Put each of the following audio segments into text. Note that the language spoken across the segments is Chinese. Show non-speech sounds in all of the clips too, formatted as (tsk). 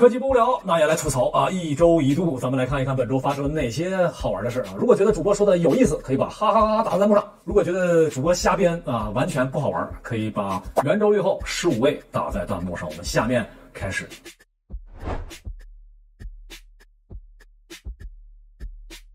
科技不无聊，那也来吐槽啊！一周一度，咱们来看一看本周发生了哪些好玩的事啊！如果觉得主播说的有意思，可以把哈哈哈打在弹幕上；如果觉得主播瞎编啊，完全不好玩，可以把圆周率后十五位打在弹幕上。我们下面开始。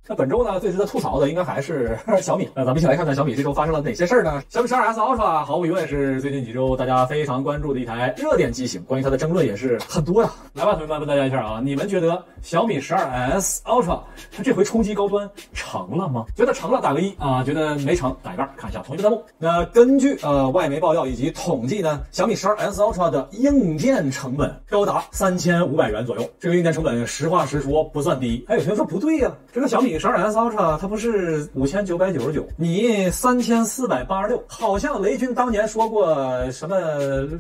那本周呢，最值得吐槽的应该还是 (laughs) 小米。那咱们一起来看看小米这周发生了哪些事儿呢？小米十二 S Ultra 毫无疑问是最近几周大家非常关注的一台热点机型，关于它的争论也是很多呀。来吧，同学们，问大家一下啊，你们觉得小米十二 S Ultra 它这回冲击高端成了吗？觉得成了打个一啊，觉得没成打一半。看一下同学弹幕。那根据呃外媒爆料以及统计呢，小米十二 S Ultra 的硬件成本高达三千五百元左右。这个硬件成本实话实说不算低。还有同学说不对呀，这个小米。十二 S Ultra 它不是五千九百九十九，你三千四百八十六，好像雷军当年说过什么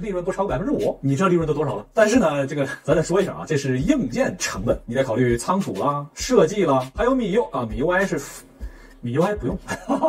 利润不超过百分之五，你这利润都多少了？但是呢，这个咱再说一下啊，这是硬件成本，你得考虑仓储啦、设计啦，还有米 U 啊，米 UI 是。米 UI 不用，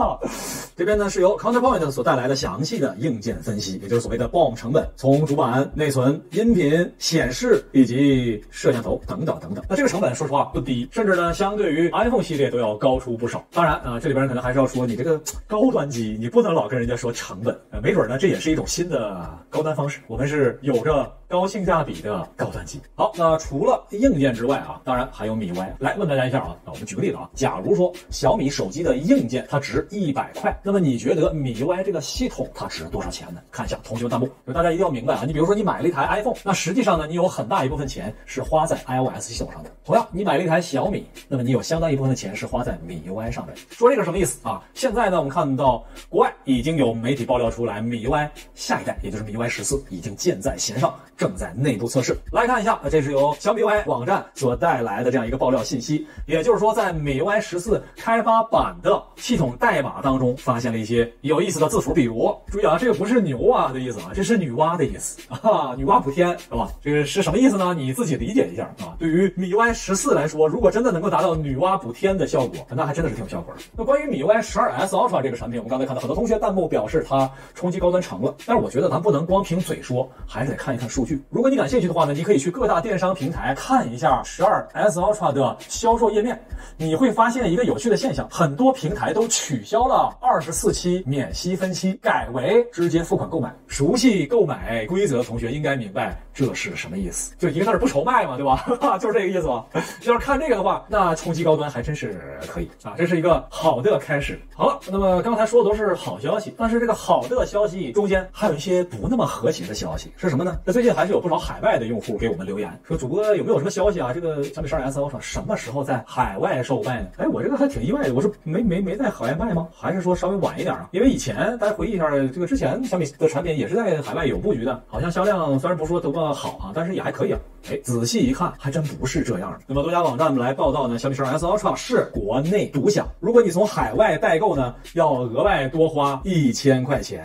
(laughs) 这边呢是由 Counterpoint 所带来的详细的硬件分析，也就是所谓的 BOM 成本，从主板、内存、音频、显示以及摄像头等等等等。那这个成本说实话不低，甚至呢相对于 iPhone 系列都要高出不少。当然啊，这里边可能还是要说你这个高端机，你不能老跟人家说成本，没准呢这也是一种新的高端方式。我们是有着高性价比的高端机。好，那除了硬件之外啊，当然还有米 UI。来问大家一下啊，那我们举个例子啊，假如说小米手机。的硬件它值一百块，那么你觉得米 UI 这个系统它值多少钱呢？看一下同学们弹幕，大家一定要明白啊！你比如说你买了一台 iPhone，那实际上呢，你有很大一部分钱是花在 iOS 系统上的。同样，你买了一台小米，那么你有相当一部分的钱是花在米 UI 上的。说这个什么意思啊？现在呢，我们看到国外已经有媒体爆料出来，米 UI 下一代，也就是米 UI 十四已经箭在弦上，正在内部测试。来看一下，这是由小米 UI 网站所带来的这样一个爆料信息，也就是说，在米 UI 十四开发版。的系统代码当中发现了一些有意思的字符，比如注意啊，这个不是牛啊的意思啊，这是女娲的意思啊，女娲补天是吧？这个是什么意思呢？你自己理解一下啊。对于米 UI 十四来说，如果真的能够达到女娲补天的效果，那还真的是挺有效果的。那关于米 UI 十二 S Ultra 这个产品，我们刚才看到很多同学弹幕表示它冲击高端成了，但是我觉得咱不能光凭嘴说，还是得看一看数据据。如果你感兴趣的话呢，你可以去各大电商平台看一下十二 S Ultra 的销售页面，你会发现一个有趣的现象，很多。平台都取消了二十四期免息分期，改为直接付款购买。熟悉购买规则的同学应该明白这是什么意思，就一个字儿不愁卖嘛，对吧？哈 (laughs) 就是这个意思吧。要是看这个的话，那冲击高端还真是可以啊，这是一个好的开始。好了，那么刚才说的都是好消息，但是这个好的消息中间还有一些不那么和谐的消息，是什么呢？那最近还是有不少海外的用户给我们留言说，主播有没有什么消息啊？这个小米十二 S Ultra 什么时候在海外售卖呢？哎，我这个还挺意外的，我说。没没没在海外卖吗？还是说稍微晚一点啊？因为以前大家回忆一下，这个之前小米的产品也是在海外有布局的，好像销量虽然不说多么好啊，但是也还可以啊。哎，仔细一看，还真不是这样的。那么多家网站来报道呢，小米十二 S Ultra 是国内独享，如果你从海外代购呢，要额外多花一千块钱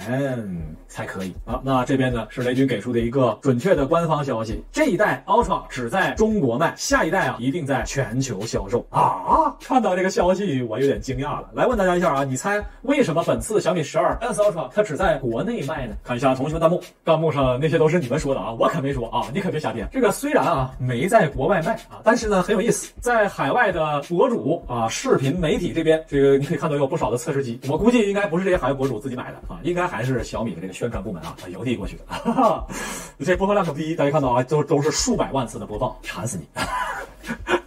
才可以啊。那这边呢是雷军给出的一个准确的官方消息，这一代 Ultra 只在中国卖，下一代啊一定在全球销售啊。看到这个消息，我有点惊讶了。来问大家一下啊，你猜为什么本次小米十二 S Ultra 它只在国内卖呢？看一下同学们弹幕，弹幕上那些都是你们说的啊，我可没说啊，你可别瞎编。这个虽虽然啊没在国外卖啊，但是呢很有意思，在海外的博主啊、视频媒体这边，这个你可以看到有不少的测试机。我估计应该不是这些海外博主自己买的啊，应该还是小米的这个宣传部门啊邮递过去的。哈哈，这播放量可低，大家看到啊，都都是数百万次的播放，馋死你！(laughs)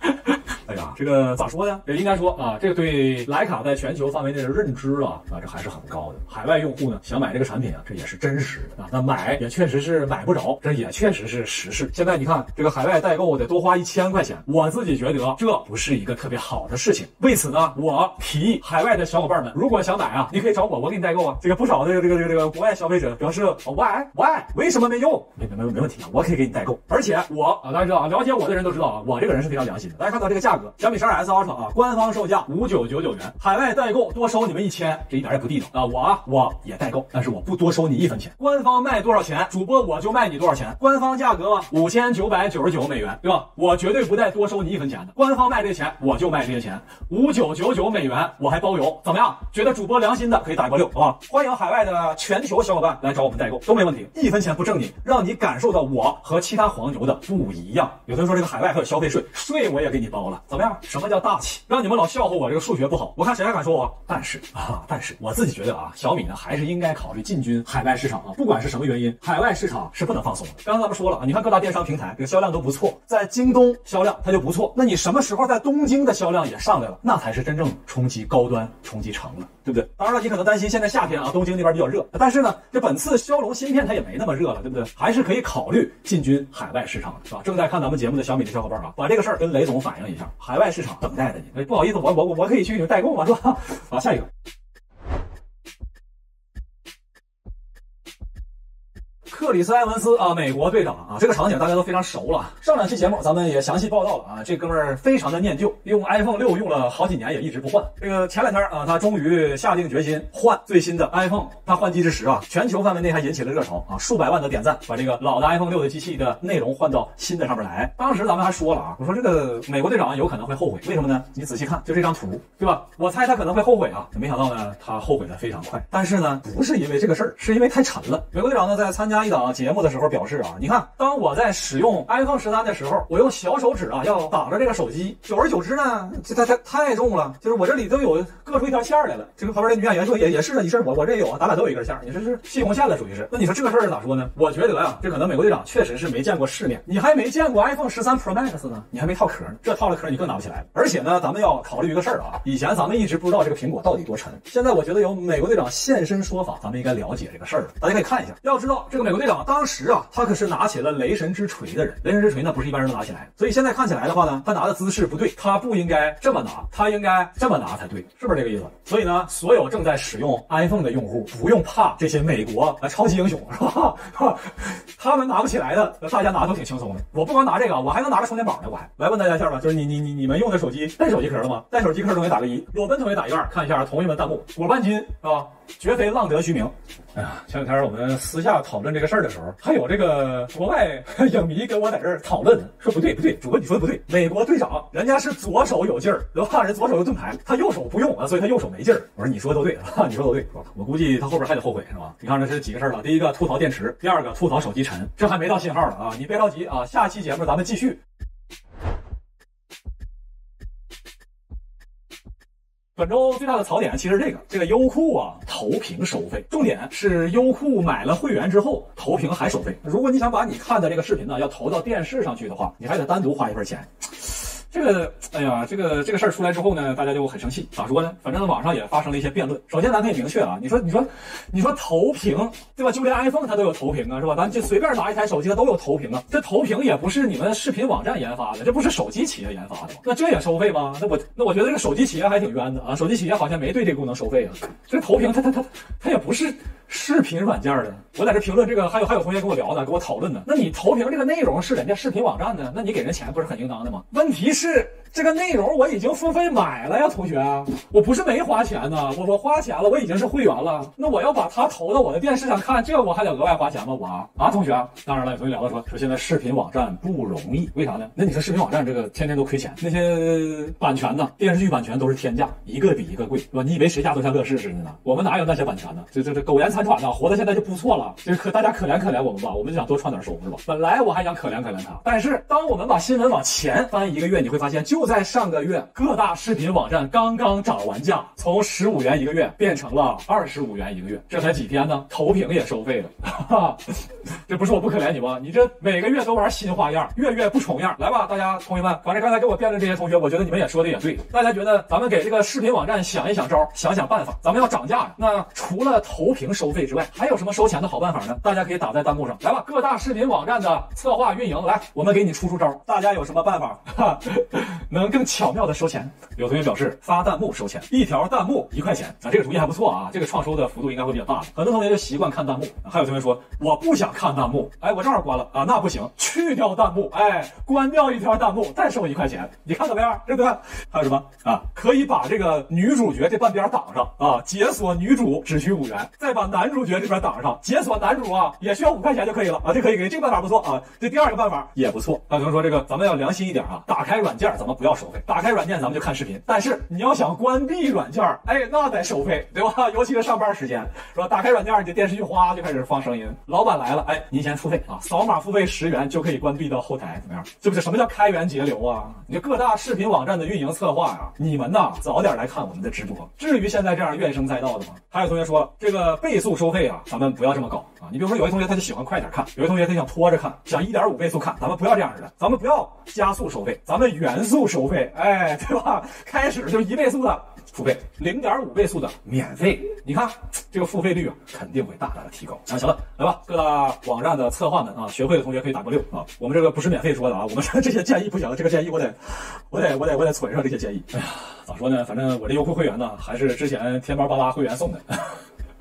这个咋说呢？也应该说啊，这个对徕卡在全球范围内的认知啊，啊，这还是很高的。海外用户呢，想买这个产品啊，这也是真实的啊。那买也确实是买不着，这也确实是实事。现在你看，这个海外代购得多花一千块钱，我自己觉得这不是一个特别好的事情。为此呢，我提议海外的小伙伴们，如果想买啊，你可以找我，我给你代购啊。这个不少的这个这个这个国外消费者表示，Why Why 为什么没用？没没没没问题啊，我可以给你代购。而且我啊，大家知道啊，了解我的人都知道啊，我这个人是非常良心的。大家看到这个价格。小米十二 S Ultra 啊，官方售价五九九九元，海外代购多收你们一千，这一点也不地道啊！我啊，我也代购，但是我不多收你一分钱。官方卖多少钱，主播我就卖你多少钱。官方价格五千九百九十九美元，对吧？我绝对不带多收你一分钱的。官方卖这钱，我就卖这些钱，五九九九美元，我还包邮，怎么样？觉得主播良心的可以打一波六，好吧？欢迎海外的全球小伙伴来找我们代购，都没问题，一分钱不挣你，让你感受到我和其他黄牛的不一样。有的人说这个海外还有消费税，税我也给你包了，怎么样？什么叫大气？让你们老笑话我这个数学不好，我看谁还敢说我？但是啊，但是我自己觉得啊，小米呢还是应该考虑进军海外市场啊，不管是什么原因，海外市场是不能放松的。刚刚咱们说了啊，你看各大电商平台这个销量都不错，在京东销量它就不错，那你什么时候在东京的销量也上来了，那才是真正冲击高端、冲击成了，对不对？当然了，你可能担心现在夏天啊，东京那边比较热，但是呢，这本次骁龙芯片它也没那么热了，对不对？还是可以考虑进军海外市场的，是吧？正在看咱们节目的小米的小伙伴啊，把这个事儿跟雷总反映一下，海外在市场等待着你。不好意思，我我我可以去你代购嘛？是吧？好，下一个。克里斯埃文斯啊，美国队长啊，这个场景大家都非常熟了。上两期节目咱们也详细报道了啊，这哥们儿非常的念旧，用 iPhone 六用了好几年也一直不换。这个前两天啊，他终于下定决心换最新的 iPhone。他换机之时啊，全球范围内还引起了热潮啊，数百万的点赞，把这个老的 iPhone 六的机器的内容换到新的上面来。当时咱们还说了啊，我说这个美国队长有可能会后悔，为什么呢？你仔细看，就这张图，对吧？我猜他可能会后悔啊，没想到呢，他后悔的非常快。但是呢，不是因为这个事儿，是因为太沉了。美国队长呢，在参加一档节目的时候表示啊，你看，当我在使用 iPhone 十三的时候，我用小手指啊要挡着这个手机，久而久之呢，这它它太重了，就是我这里都有割出一条线来了。这个旁边的女演员说也也是这事儿，我我这也有啊，咱俩都有一根线，你这是系红线了，属于是。那你说这个事儿咋说呢？我觉得呀，这可能美国队长确实是没见过世面，你还没见过 iPhone 十三 Pro Max 呢，你还没套壳呢，这套了壳你更拿不起来了。而且呢，咱们要考虑一个事儿啊，以前咱们一直不知道这个苹果到底多沉，现在我觉得有美国队长现身说法，咱们应该了解这个事儿了。大家可以看一下，要知道这个美国队长当时啊，他可是拿起了雷神之锤的人，雷神之锤那不是一般人能拿起来，所以现在看起来的话呢，他拿的姿势不对，他不应该这么拿，他应该这么拿才对，是不是这个意思？所以呢，所有正在使用 iPhone 的用户不用怕这些美国啊超级英雄是吧？(laughs) 他们拿不起来的，大家拿都挺轻松的。我不光拿这个，我还能拿个充电宝呢，我还来问大家一下吧，就是你你你你们用的手机带手机壳了吗？带手机壳同学打个一，裸奔同学打一二，看一下同学们弹幕，果半斤是吧？绝非浪得虚名。哎呀，前两天我们私下讨论这个事儿的时候，还有这个国外 (laughs) 影迷跟我在这儿讨论，说不对不对，主播你说的不对，美国队长人家是左手有劲儿，对吧？人左手有盾牌，他右手不用啊，所以他右手没劲儿。我说你说都对啊，(laughs) 你说都对，我估计他后边还得后悔是吧？你看这是几个事儿了，第一个吐槽电池，第二个吐槽手机沉，这还没到信号呢啊！你别着急啊，下期节目咱们继续。本周最大的槽点其实这个，这个优酷啊投屏收费，重点是优酷买了会员之后投屏还收费。如果你想把你看的这个视频呢要投到电视上去的话，你还得单独花一份钱。这个，哎呀，这个这个事儿出来之后呢，大家就很生气。咋说呢？反正网上也发生了一些辩论。首先，咱可以明确啊，你说，你说，你说投屏，对吧？就连 iPhone 它都有投屏啊，是吧？咱就随便拿一台手机，它都有投屏啊。这投屏也不是你们视频网站研发的，这不是手机企业研发的吗？那这也收费吗？那我那我觉得这个手机企业还挺冤的啊。手机企业好像没对这功能收费啊。这个投屏，它它它它也不是视频软件的。我在这评论这个，还有还有同学跟我聊呢，跟我讨论呢。那你投屏这个内容是人家视频网站的，那你给人钱不是很应当的吗？问题是。这个内容我已经付费买了呀，同学，我不是没花钱呢，我我花钱了，我已经是会员了，那我要把它投到我的电视上看，这我还得额外花钱吗？我啊，同学，当然了，有同学聊到说说现在视频网站不容易，为啥呢？那你说视频网站这个天天都亏钱，那些版权呢，电视剧版权都是天价，一个比一个贵，是吧？你以为谁家都像乐视似的呢？我们哪有那些版权呢？这这这苟延残喘呢，活到现在就不错了，就是可大家可怜可怜我们吧，我们就想多赚点收是吧？本来我还想可怜可怜他，但是当我们把新闻往前翻一个月，你会发现就就在上个月。各大视频网站刚刚涨完价，从十五元一个月变成了二十五元一个月，这才几天呢？投屏也收费了，哈哈，这不是我不可怜你吗？你这每个月都玩新花样，月月不重样。来吧，大家同学们，反正刚才给我辩论这些同学，我觉得你们也说的也对。大家觉得咱们给这个视频网站想一想招，想想办法，咱们要涨价呀。那除了投屏收费之外，还有什么收钱的好办法呢？大家可以打在弹幕上来吧。各大视频网站的策划运营，来，我们给你出出招。大家有什么办法哈，(laughs) 能更巧妙的？收钱，有同学表示发弹幕收钱，一条弹幕一块钱啊，这个主意还不错啊，这个创收的幅度应该会比较大。很多同学就习惯看弹幕，还有同学说我不想看弹幕，哎，我正好关了啊，那不行，去掉弹幕，哎，关掉一条弹幕，再收一块钱，你看怎么样？对不对？还有什么啊？可以把这个女主角这半边挡上啊，解锁女主只需五元，再把男主角这边挡上，解锁男主啊，也需要五块钱就可以了啊，这可以给这个办法不错啊，这第二个办法也不错。那可能说这个咱们要良心一点啊，打开软件咱不要收费，打开软件咱们就看视频，但是你要想关闭软件，哎，那得收费，对吧？(laughs) 尤其是上班时间，是吧？打开软件，你的电视剧哗就开始放声音，老板来了，哎，您先付费啊，扫码付费十元就可以关闭到后台，怎么样？对不对？什么叫开源节流啊？你各大视频网站的运营策划呀，你们呐早点来看我们的直播，至于现在这样怨声载道的吗？还有同学说这个倍速收费啊，咱们不要这么搞啊。你比如说有些同学他就喜欢快点看，有些同学他想拖着看，想一点五倍速看，咱们不要这样的，咱们不要加速收费，咱们原速收费，哎，对吧？(laughs) 开始就一倍速的。付费零点五倍速的免费，你看这个付费率啊，肯定会大大的提高。那行了，来吧，各大网站的策划们啊，学会的同学可以打个六啊。我们这个不是免费说的啊，我们这些建议不行，这个建议我得，我得，我得，我得存上这些建议。哎呀，咋说呢？反正我这优酷会员呢，还是之前天猫八八会员送的。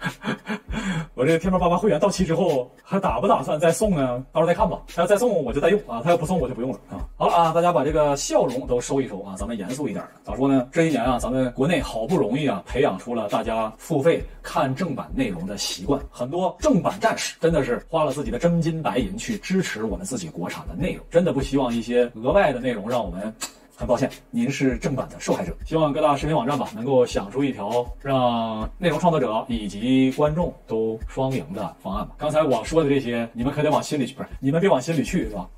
(laughs) 我这天猫八八会员到期之后，还打不打算再送呢？到时候再看吧。他要再送，我就再用啊；他要不送，我就不用了啊。好了啊，大家把这个笑容都收一收啊，咱们严肃一点。咋说呢？这一年啊，咱们国内好不容易啊，培养出了大家付费看正版内容的习惯，很多正版战士真的是花了自己的真金白银去支持我们自己国产的内容，真的不希望一些额外的内容让我们。很抱歉，您是正版的受害者。希望各大视频网站吧能够想出一条让内容创作者以及观众都双赢的方案吧。刚才我说的这些，你们可得往心里去，不是？你们别往心里去，是吧？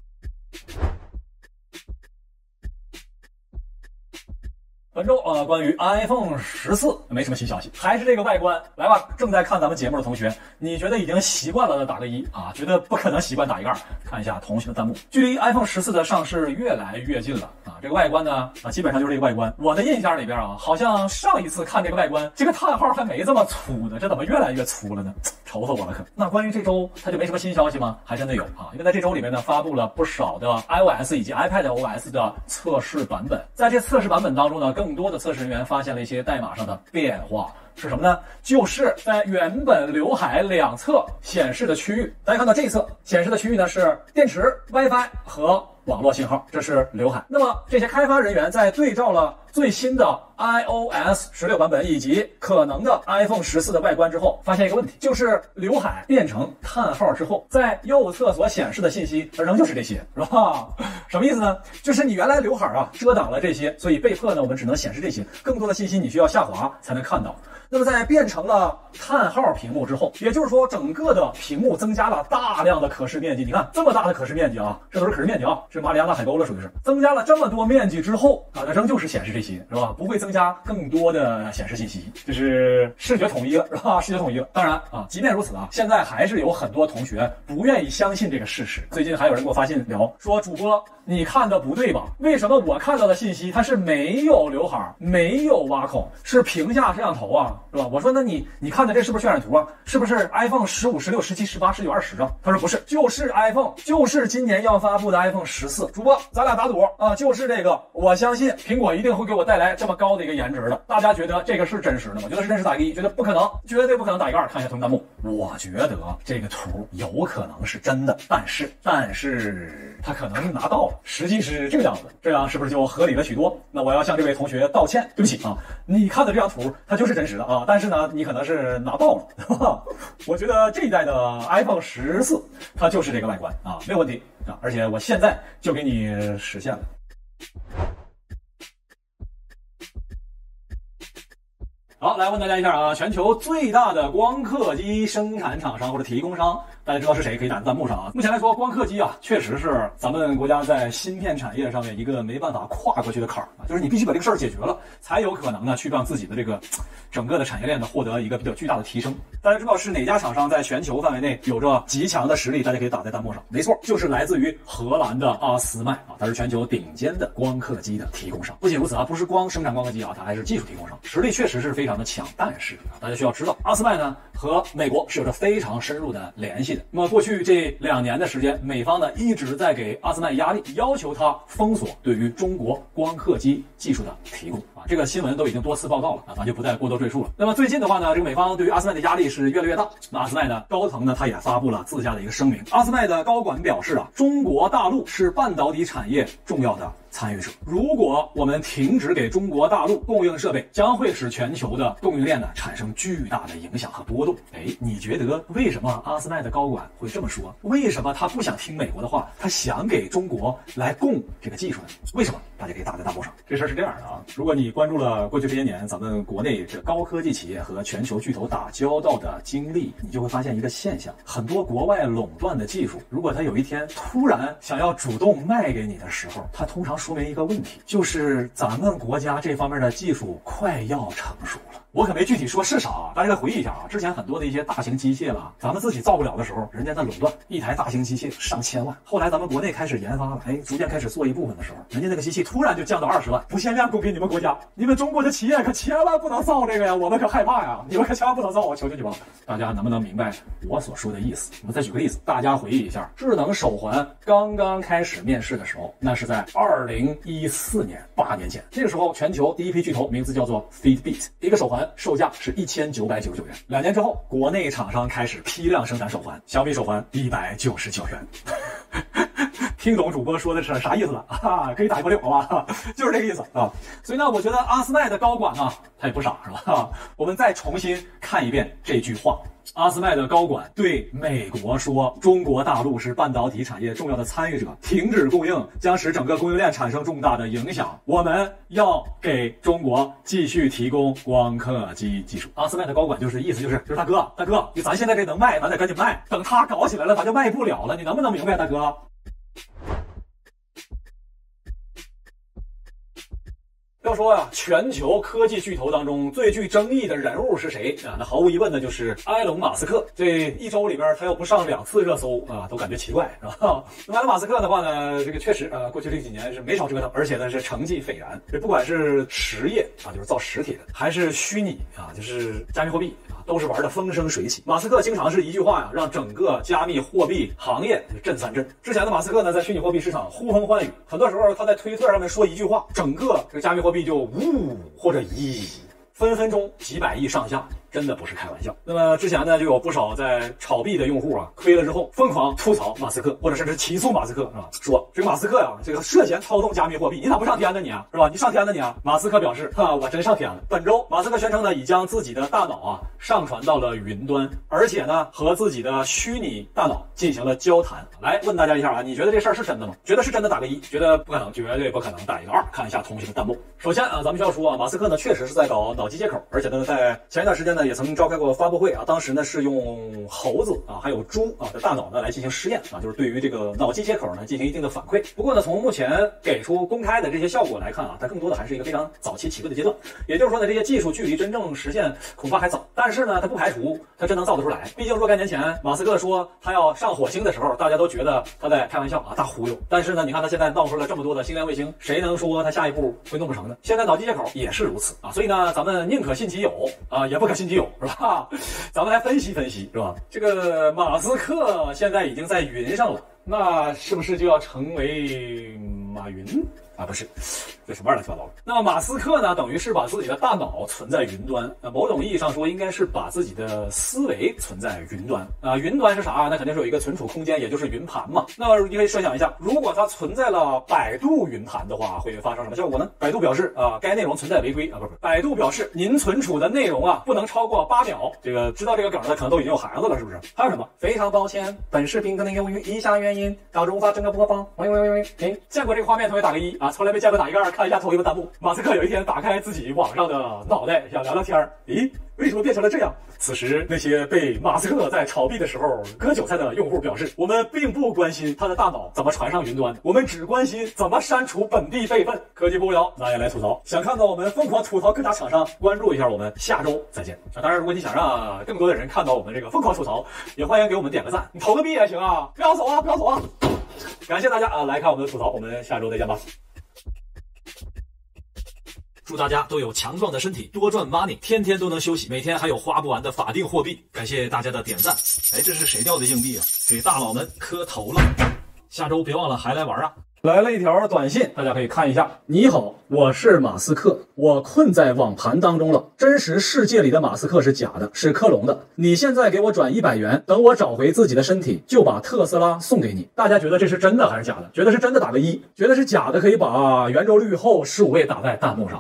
本周呃，关于 iPhone 十四没什么新消息，还是这个外观。来吧，正在看咱们节目的同学，你觉得已经习惯了的打个一啊，觉得不可能习惯打一个二。看一下同学的弹幕，距离 iPhone 十四的上市越来越近了这个外观呢啊，基本上就是这个外观。我的印象里边啊，好像上一次看这个外观，这个叹号还没这么粗呢，这怎么越来越粗了呢？愁死我了可。那关于这周它就没什么新消息吗？还真的有啊，因为在这周里面呢，发布了不少的 iOS 以及 iPadOS 的测试版本，在这测试版本当中呢，更多的测试人员发现了一些代码上的变化，是什么呢？就是在原本刘海两侧显示的区域，大家看到这一侧显示的区域呢是电池、WiFi 和网络信号，这是刘海。那么这些开发人员在对照了最新的 iOS 十六版本以及可能的 iPhone 十四的外观之后，发现一个问题，就是刘海变成叹号之后，在右侧所显示的信息仍旧是这些，是吧？(laughs) 什么意思呢？就是你原来刘海啊遮挡了这些，所以被迫呢我们只能显示这些，更多的信息你需要下滑才能看到。那么在变成了叹号屏幕之后，也就是说整个的屏幕增加了大量的可视面积。你看这么大的可视面积啊，这都是可视面积啊，是马里亚纳海沟了，属于是增加了这么多面积之后啊，它仍旧是显示这些，是吧？不会增加更多的显示信息，就是视觉统一了，是吧？(laughs) 视觉统一了。当然啊，即便如此啊，现在还是有很多同学不愿意相信这个事实。最近还有人给我发信聊说，主播你看的不对吧？为什么我看到的信息它是没有刘海、没有挖孔，是屏下摄像头啊？是吧？我说，那你你看的这是不是渲染图啊？是不是 iPhone 十五、十六、十七、十八、十九、二十啊？他说不是，就是 iPhone，就是今年要发布的 iPhone 十四。主播，咱俩打赌啊，就是这个。我相信苹果一定会给我带来这么高的一个颜值的。大家觉得这个是真实的吗？觉得是真实打一个一，觉得不可能，绝对不可能打一个二。看一下同学弹幕，我觉得这个图有可能是真的，但是但是他可能拿到了，实际是这个样子，这样是不是就合理了许多？那我要向这位同学道歉，对不起啊，你看的这张图它就是真实的。啊！但是呢，你可能是拿到了。(laughs) 我觉得这一代的 iPhone 十四，它就是这个外观啊，没有问题啊！而且我现在就给你实现了。好，来问大家一下啊，全球最大的光刻机生产厂商或者提供商。大家知道是谁？可以打在弹幕上啊！目前来说，光刻机啊，确实是咱们国家在芯片产业上面一个没办法跨过去的坎儿啊，就是你必须把这个事儿解决了，才有可能呢去让自己的这个 (tsk) 整个的产业链呢获得一个比较巨大的提升。大家知道是哪家厂商在全球范围内有着极强的实力？大家可以打在弹幕上。没错，就是来自于荷兰的阿斯麦啊，它是全球顶尖的光刻机的提供商。不仅如此啊，不是光生产光刻机啊，它还是技术提供商，实力确实是非常的强。但是啊，大家需要知道，阿斯麦呢和美国是有着非常深入的联系。那么过去这两年的时间，美方呢一直在给阿斯麦压力，要求他封锁对于中国光刻机技术的提供。这个新闻都已经多次报道了啊，咱就不再过多赘述了。那么最近的话呢，这个美方对于阿斯麦的压力是越来越大。那阿斯麦呢高层呢，他也发布了自家的一个声明。阿斯麦的高管表示啊，中国大陆是半导体产业重要的。参与者，如果我们停止给中国大陆供应设备，将会使全球的供应链呢产生巨大的影响和波动。哎，你觉得为什么阿斯麦的高管会这么说？为什么他不想听美国的话，他想给中国来供这个技术呢？为什么？大家可以打在弹幕上。这事儿是这样的啊，如果你关注了过去这些年咱们国内这高科技企业和全球巨头打交道的经历，你就会发现一个现象：很多国外垄断的技术，如果它有一天突然想要主动卖给你的时候，它通常。说明一个问题，就是咱们国家这方面的技术快要成熟了。我可没具体说是啥，大家再回忆一下啊。之前很多的一些大型机械了，咱们自己造不了的时候，人家在垄断，一台大型机械上千万。后来咱们国内开始研发了，哎，逐渐开始做一部分的时候，人家那个机器突然就降到二十万，不限量供给你们国家。你们中国的企业可千万不能造这个呀，我们可害怕呀，你们可千万不能造我！求求你们了，大家能不能明白我所说的意思？我们再举个例子，大家回忆一下，智能手环刚刚开始面世的时候，那是在二零一四年，八年前，这个时候全球第一批巨头名字叫做 Fitbit，一个手环。售价是一千九百九十九元。两年之后，国内厂商开始批量生产手环，小米手环一百九十九元。听懂主播说的是啥意思了 (laughs) 啊？可以打一波六，好吧？(laughs) 就是这个意思啊。所以呢，我觉得阿斯麦的高管呢，他也不傻，是吧？(laughs) 我们再重新看一遍这句话。阿斯麦的高管对美国说：“中国大陆是半导体产业重要的参与者，停止供应将使整个供应链产生重大的影响。我们要给中国继续提供光刻机技术。”阿斯麦的高管就是意思就是就是大哥大哥，你咱现在这能卖，咱得赶紧卖。等他搞起来了，咱就卖不了了。你能不能明白，大哥？要说啊，全球科技巨头当中最具争议的人物是谁啊？那毫无疑问呢，就是埃隆·马斯克。这一周里边，他要不上两次热搜啊，都感觉奇怪，是吧？(laughs) 埃隆·马斯克的话呢，这个确实啊，过去这几年是没少折腾，而且呢是成绩斐然。这不管是实业啊，就是造实体的，还是虚拟啊，就是加密货币。都是玩的风生水起。马斯克经常是一句话呀，让整个加密货币行业震三震。之前的马斯克呢，在虚拟货币市场呼风唤雨，很多时候他在推特上面说一句话，整个这个加密货币就呜或者咦分分钟几百亿上下。真的不是开玩笑。那么之前呢，就有不少在炒币的用户啊，亏了之后疯狂吐槽马斯克，或者甚至起诉马斯克，是吧？说这个马斯克呀，这个涉嫌操纵加密货币，你咋不上天呢？你啊，是吧？你上天了你啊？马斯克表示，哈，我真上天了。本周，马斯克宣称呢，已将自己的大脑啊上传到了云端，而且呢，和自己的虚拟大脑进行了交谈。来问大家一下啊，你觉得这事儿是真的吗？觉得是真的打个一，觉得不可能，绝对不可能打一个二。看一下同学的弹幕。首先啊，咱们需要说啊，马斯克呢确实是在搞脑机接口，而且呢，在前一段时间呢，也曾召开过发。布会啊，当时呢是用猴子啊，还有猪啊的大脑呢来进行实验啊，就是对于这个脑机接口呢进行一定的反馈。不过呢，从目前给出公开的这些效果来看啊，它更多的还是一个非常早期起步的阶段。也就是说呢，这些技术距离真正实现恐怕还早。但是呢，它不排除它真能造得出来。毕竟若干年前马斯克说他要上火星的时候，大家都觉得他在开玩笑啊，大忽悠。但是呢，你看他现在闹出了这么多的星链卫星，谁能说他下一步会弄不成呢？现在脑机接口也是如此啊，所以呢，咱们宁可信其有啊，也不可信其有，(laughs) 是吧？咱们来分析分析，是吧？这个马斯克现在已经在云上了，那是不是就要成为马云？啊，不是，这什么乱七八糟的？那么马斯克呢，等于是把自己的大脑存在云端。那某种意义上说，应该是把自己的思维存在云端。啊，云端是啥？那肯定是有一个存储空间，也就是云盘嘛。那么你可以设想一下，如果它存在了百度云盘的话，会发生什么效果呢？百度表示啊，该内容存在违规啊，不是，百度表示您存储的内容啊，不能超过八秒。这个知道这个梗的可能都已经有孩子了，是不是？还有什么？非常抱歉，本视频可能由于以下原因导致无法整个播放。喂喂喂喂，哎，见过这个画面，同学打个一啊。啊从来没见过打一个二，看一下同一个弹幕。马斯克有一天打开自己网上的脑袋，想聊聊天儿。咦，为什么变成了这样？此时，那些被马斯克在炒币的时候割韭菜的用户表示：“我们并不关心他的大脑怎么传上云端，我们只关心怎么删除本地备份。”科技不无聊，那也来吐槽。想看到我们疯狂吐槽各家厂商，关注一下我们，下周再见。啊，当然，如果你想让更多的人看到我们这个疯狂吐槽，也欢迎给我们点个赞，你投个币也行啊！不要走啊，不要走啊！感谢大家啊，来看我们的吐槽，我们下周再见吧。祝大家都有强壮的身体，多赚 money，天天都能休息，每天还有花不完的法定货币。感谢大家的点赞。哎，这是谁掉的硬币啊？给大佬们磕头了。下周别忘了还来玩啊！来了一条短信，大家可以看一下。你好，我是马斯克，我困在网盘当中了。真实世界里的马斯克是假的，是克隆的。你现在给我转一百元，等我找回自己的身体，就把特斯拉送给你。大家觉得这是真的还是假的？觉得是真的打个一，觉得是假的可以把圆周率后十五位打在弹幕上。